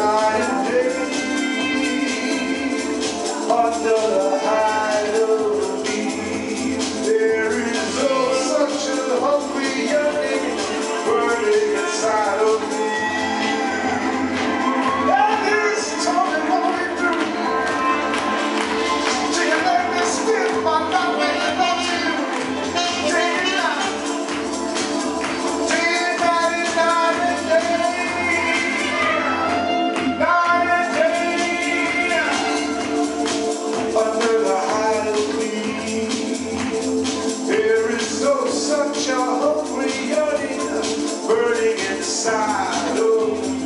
life. inside. Oh.